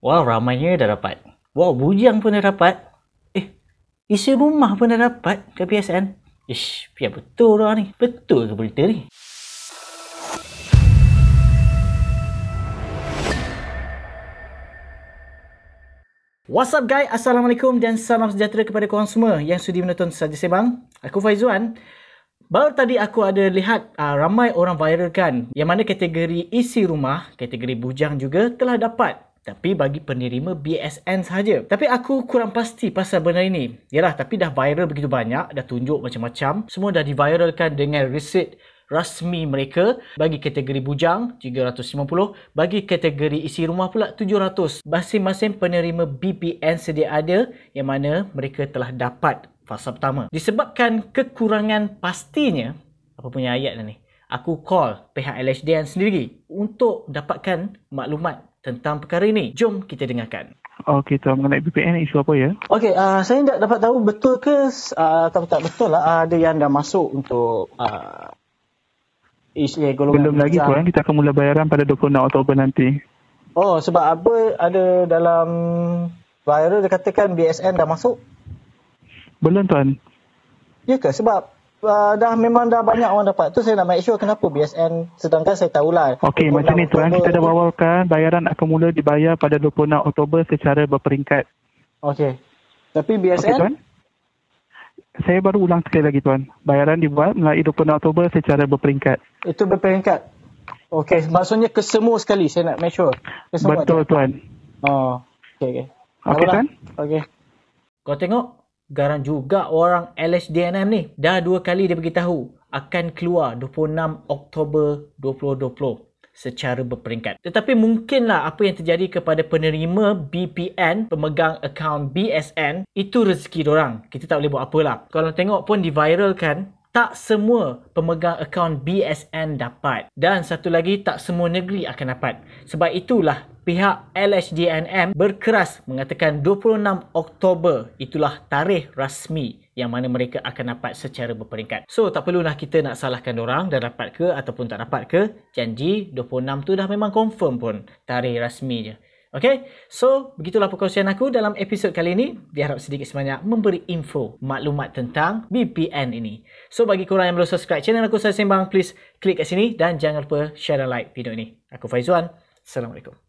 Wow, ramainya dah dapat. Wow, bujang pun dah dapat. Eh, isi rumah pun dah dapat ke PSN. Ish, biar betul orang ni. Betul ke berita ni? What's up guys? Assalamualaikum dan salam sejahtera kepada korang semua yang sudi menonton Saja Sebang. Aku Faizuan. Baru tadi aku ada lihat uh, ramai orang viralkan yang mana kategori isi rumah, kategori bujang juga telah dapat tapi bagi penerima BSN sahaja. Tapi aku kurang pasti pasal benda ini. Yalah, tapi dah viral begitu banyak, dah tunjuk macam-macam. Semua dah diviralkan dengan resit rasmi mereka bagi kategori bujang 350 bagi kategori isi rumah pula 700 masing-masing penerima BPN sedia ada yang mana mereka telah dapat fasa pertama disebabkan kekurangan pastinya apa punya ayat ni aku call pihak LHDN sendiri untuk dapatkan maklumat tentang perkara ini jom kita dengarkan Okey, tuan mengenai BPN isu apa ya? Okey, uh, saya tak dapat tahu betul ke uh, atau tak betul lah uh, ada yang dah masuk untuk uh, isi golongan Belum lagi tuan, kita akan mula bayaran pada 26 Oktober nanti. Oh, sebab apa ada dalam viral dia katakan BSN dah masuk? Belum tuan. Ya ke? Sebab uh, dah memang dah banyak orang dapat. Tu saya nak make sure kenapa BSN sedangkan saya tahulah. Okey, 26 macam ni tuan, Oktober kita dah bawakan bayaran akan mula dibayar pada 26 Oktober secara berperingkat. Okey. Tapi BSN tuan? Saya baru ulang sekali lagi tuan. Bayaran dibuat melalui 26 Oktober secara berperingkat. itu berperingkat. Okey, maksudnya kesemua sekali saya nak make sure. Kesemua Betul ada. tuan. Oh, okey okey. Okey tuan? Okey. Kau tengok garang juga orang LHDNM ni. Dah dua kali dia beritahu akan keluar 26 Oktober 2020 secara berperingkat. Tetapi mungkinlah apa yang terjadi kepada penerima BPN, pemegang akaun BSN, itu rezeki orang. Kita tak boleh buat apalah. Kalau tengok pun diviralkan, tak semua pemegang akaun BSN dapat. Dan satu lagi, tak semua negeri akan dapat. Sebab itulah pihak LHDNM berkeras mengatakan 26 Oktober itulah tarikh rasmi yang mana mereka akan dapat secara berperingkat. So tak perlulah kita nak salahkan orang dah dapat ke ataupun tak dapat ke. Janji 26 tu dah memang confirm pun tarikh rasmi je. Okay, so begitulah perkongsian aku dalam episod kali ini. Diharap sedikit sebanyak memberi info, maklumat tentang BPN ini. So bagi korang yang belum subscribe channel aku saya sembang, please klik kat sini dan jangan lupa share dan like video ini. Aku Faizuan. Assalamualaikum.